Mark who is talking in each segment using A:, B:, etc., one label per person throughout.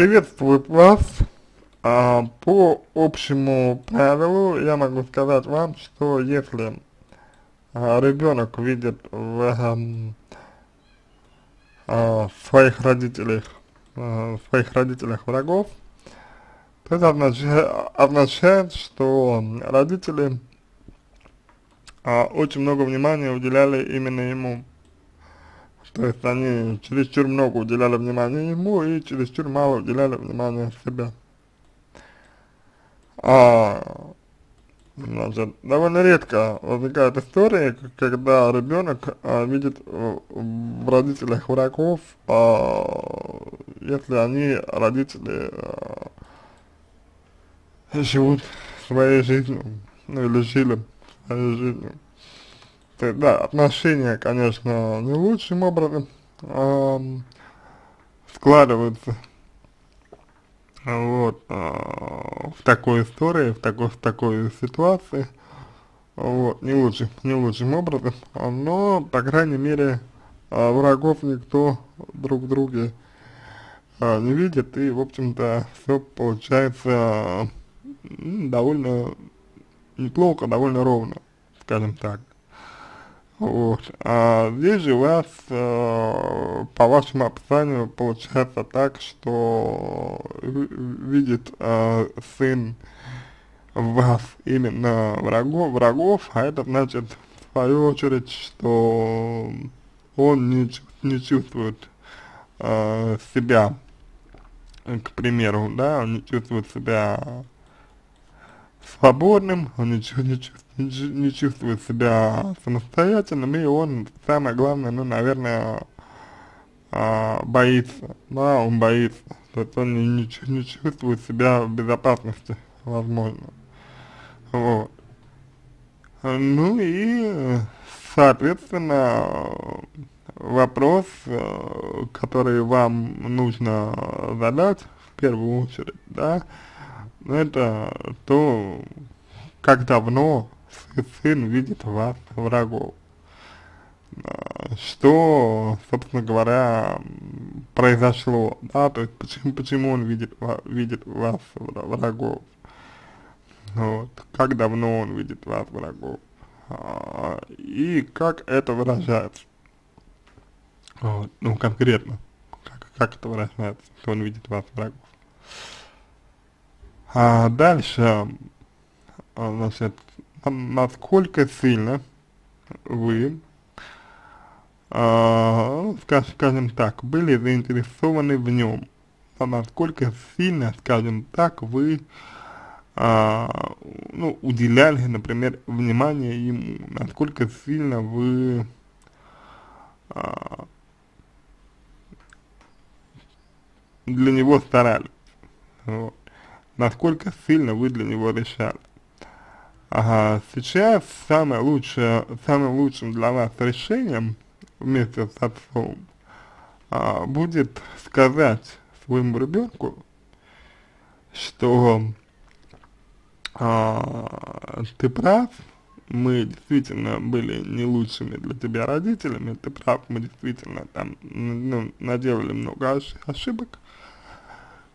A: приветствую вас. А, по общему правилу я могу сказать вам, что если а, ребенок видит в а, своих родителях, а, своих родителях врагов, то это означает, означает что родители а, очень много внимания уделяли именно ему. То есть они чересчур много уделяли внимания ему и чересчур мало уделяли внимания себе. А, значит, довольно редко возникает история, когда ребенок а, видит в родителях врагов, а, если они, родители, а, живут своей жизнью, ну или жили своей жизнью. Есть, да, отношения, конечно, не лучшим образом э, складываются вот, э, в такой истории, в такой, в такой ситуации, вот, не лучшим, не лучшим образом, но, по крайней мере, э, врагов никто друг друге э, не видит, и, в общем-то, все получается довольно неплохо, довольно ровно, скажем так. Вот. А здесь же у вас, э, по вашему описанию, получается так, что видит э, сын вас именно врагов, врагов, а это значит, в свою очередь, что он не, не чувствует э, себя, к примеру, да, он не чувствует себя свободным, он ничего не чувствует, не чувствует себя самостоятельным, и он, самое главное, ну, наверное, а, боится, да, он боится, то есть он не, не, не чувствует себя в безопасности, возможно, вот. Ну и, соответственно, вопрос, который вам нужно задать в первую очередь, да, это то, как давно сын видит вас врагов. А, что, собственно говоря, произошло, да, то есть почему, почему он видит, видит вас врагов, вот, как давно он видит вас врагов, а, и как это выражается, вот, ну, конкретно, как, как это выражается, что он видит вас врагов. А дальше, а, значит, насколько сильно вы, э, скажем так, были заинтересованы в нем, а насколько сильно, скажем так, вы э, ну, уделяли, например, внимание ему, насколько сильно вы э, для него старались, вот. Насколько сильно вы для него решали. Ага, сейчас самое лучшее, самым лучшим для вас решением вместе с отцом а, будет сказать своему ребенку, что а, ты прав, мы действительно были не лучшими для тебя родителями, ты прав, мы действительно там ну, наделали много ошибок,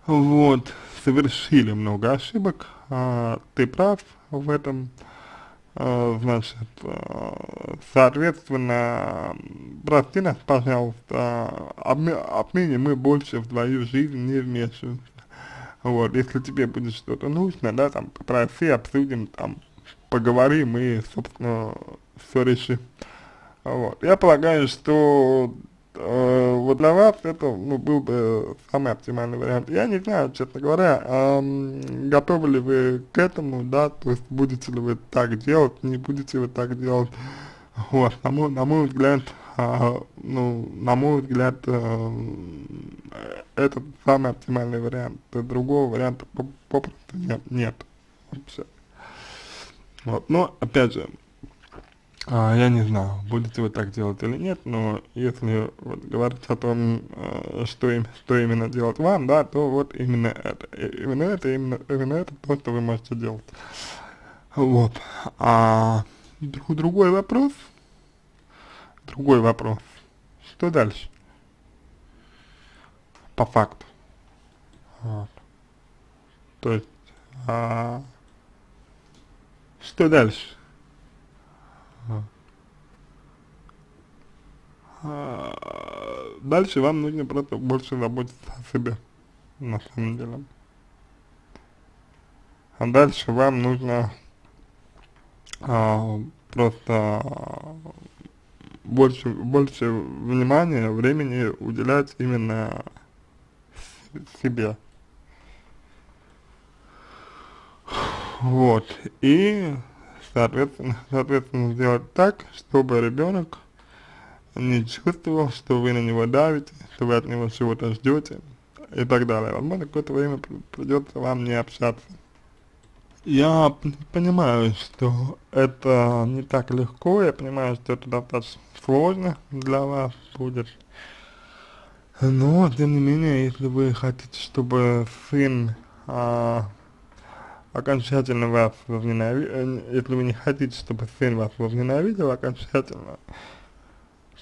A: вот, совершили много ошибок, а, ты прав, в этом, э, значит, э, соответственно, прости нас, пожалуйста, отныне мы больше в твою жизнь не вмешиваемся. Вот, если тебе будет что-то нужно, да, там, попроси, обсудим, там, поговорим и, собственно, все решим. Вот. Я полагаю, что э, для вас это ну, был бы самый оптимальный вариант. Я не знаю, честно говоря, э, готовы ли вы к этому, да, то есть будете ли вы так делать, не будете вы так делать. Вот, на мой, на мой взгляд, э, ну, на мой взгляд, э, это самый оптимальный вариант. Другого варианта попросту нет, нет вообще. Вот, но, опять же, а, я не знаю, будете вы так делать или нет, но если вот, говорить о том, э, что, им, что именно делать вам, да, то вот именно это, именно это, именно, именно это то, что вы можете делать. Вот. А друг, другой вопрос, другой вопрос, что дальше? По факту. Вот. То есть, а, что дальше? А, дальше вам нужно просто больше заботиться о себе, на самом деле. А дальше вам нужно а, просто больше, больше внимания, времени уделять именно себе. Вот. И, соответственно, соответственно, сделать так, чтобы ребенок не чувствовал, что вы на него давите, что вы от него чего-то ждете и так далее. Возможно, какое-то время придется вам не общаться. Я понимаю, что это не так легко, я понимаю, что это достаточно сложно для вас будет. Но, тем не менее, если вы хотите, чтобы сын а, окончательно вас возненавидел, э, если вы не хотите, чтобы сын вас возненавидел окончательно,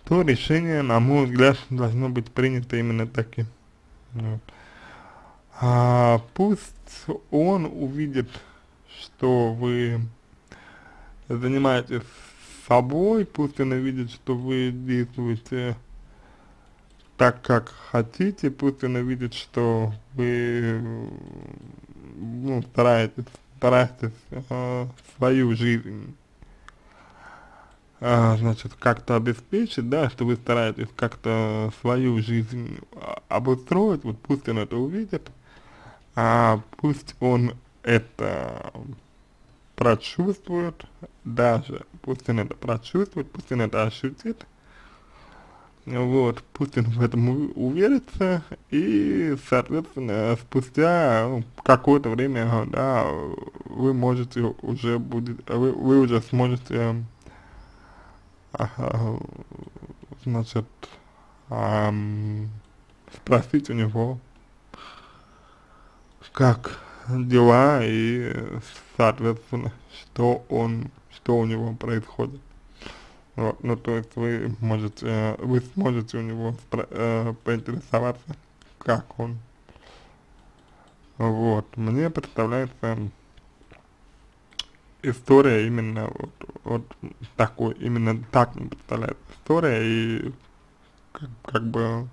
A: то решение, на мой взгляд, должно быть принято именно таким. Вот. А пусть он увидит, что вы занимаетесь собой, пусть он увидит, что вы действуете так, как хотите, пусть он увидит, что вы ну, стараетесь, стараетесь э, свою жизнь. А, значит, как-то обеспечить, да, что вы стараетесь как-то свою жизнь обустроить, вот пусть он это увидит, а пусть он это прочувствует, даже пусть он это прочувствует, пусть он это ощутит, вот, пусть он в этом уверится, и, соответственно, спустя ну, какое-то время, да, вы можете уже будет, вы, вы уже сможете значит, эм, спросить у него, как дела и, соответственно, что он, что у него происходит. Вот, ну, то есть вы можете, вы сможете у него э, поинтересоваться, как он. Вот, мне представляется история именно вот, вот такой, именно так мне представляется история, и как, как бы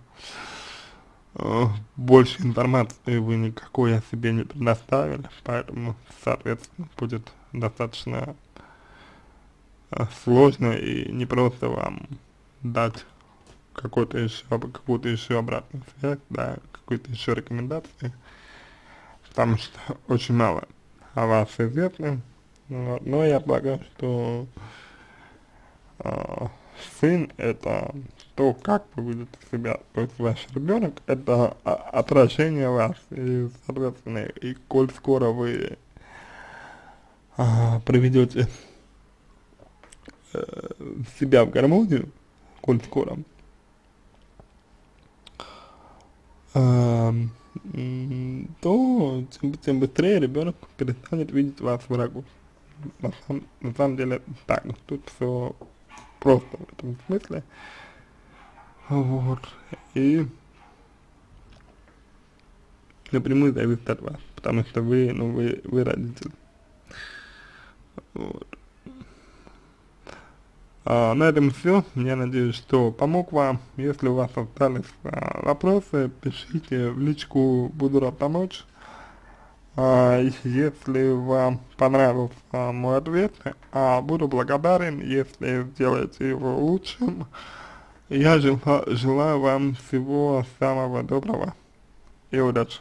A: э, больше информации вы никакой о себе не предоставили, поэтому, соответственно, будет достаточно э, сложно и не просто вам дать какой-то еще, какую-то еще обратную связь, да, какую-то еще рекомендации, потому что очень мало о вас известно, вот. Но я полагаю, что э, сын это то, как вы ведете себя, то есть ваш ребенок, это отражение вас, и, соответственно, и коль скоро вы э, приведете э, себя в гармонию, коль скоро, э, то тем, тем быстрее ребенок перестанет видеть вас врагом на, сам, на самом деле так, тут все просто в этом смысле. Вот. И напрямую зависит от вас, потому что вы, ну, вы, вы родитель. Вот. А, на этом все. Я надеюсь, что помог вам. Если у вас остались а, вопросы, пишите в личку, буду рад помочь. А, если вам понравился мой ответ, а, буду благодарен, если сделаете его лучшим. Я желаю вам всего самого доброго и удачи.